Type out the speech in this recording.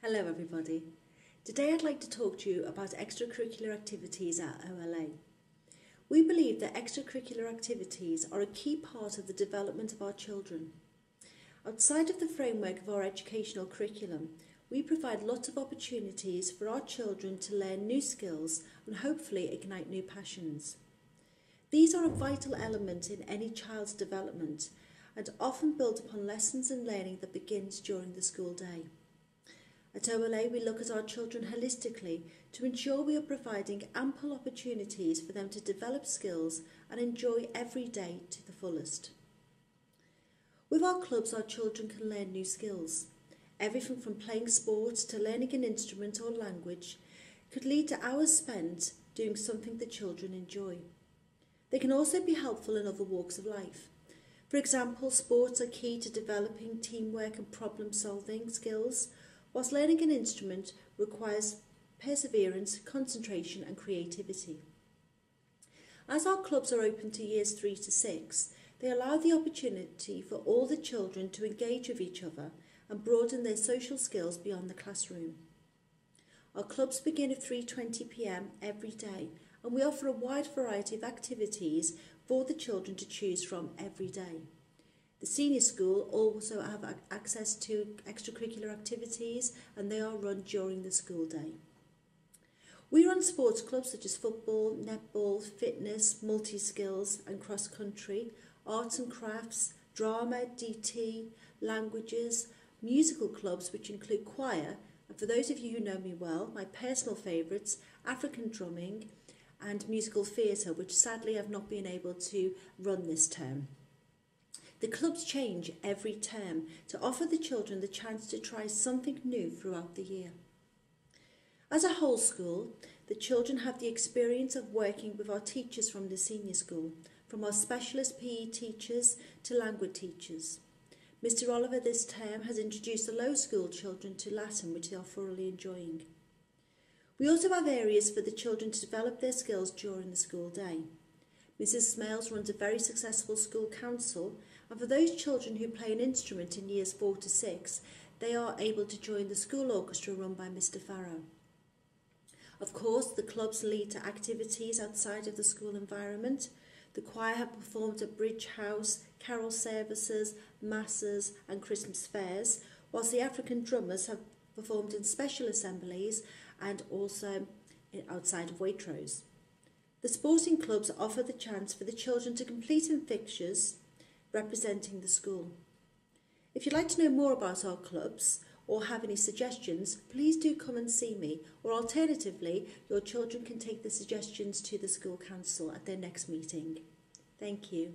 Hello everybody. Today I'd like to talk to you about extracurricular activities at OLA. We believe that extracurricular activities are a key part of the development of our children. Outside of the framework of our educational curriculum, we provide lots of opportunities for our children to learn new skills and hopefully ignite new passions. These are a vital element in any child's development and often build upon lessons and learning that begins during the school day. At OLA, we look at our children holistically to ensure we are providing ample opportunities for them to develop skills and enjoy every day to the fullest. With our clubs, our children can learn new skills. Everything from playing sports to learning an instrument or language could lead to hours spent doing something the children enjoy. They can also be helpful in other walks of life. For example, sports are key to developing teamwork and problem solving skills, whilst learning an instrument requires perseverance, concentration and creativity. As our clubs are open to years 3 to 6, they allow the opportunity for all the children to engage with each other and broaden their social skills beyond the classroom. Our clubs begin at 3.20pm every day and we offer a wide variety of activities for the children to choose from every day. The senior school also have access to extracurricular activities and they are run during the school day. We run sports clubs such as football, netball, fitness, multi-skills and cross-country, arts and crafts, drama, DT, languages, musical clubs which include choir, and for those of you who know me well, my personal favourites, African drumming and musical theatre, which sadly I've not been able to run this term. The clubs change every term to offer the children the chance to try something new throughout the year. As a whole school, the children have the experience of working with our teachers from the senior school, from our specialist PE teachers to language teachers. Mr Oliver this term has introduced the low school children to Latin, which they are thoroughly enjoying. We also have areas for the children to develop their skills during the school day. Mrs Smales runs a very successful school council and for those children who play an instrument in years 4 to 6, they are able to join the school orchestra run by Mr Farrow. Of course, the clubs lead to activities outside of the school environment. The choir have performed at Bridge House, carol services, masses and Christmas fairs, whilst the African drummers have performed in special assemblies and also outside of Waitrose. The sporting clubs offer the chance for the children to complete in fixtures representing the school. If you'd like to know more about our clubs or have any suggestions, please do come and see me, or alternatively, your children can take the suggestions to the school council at their next meeting. Thank you.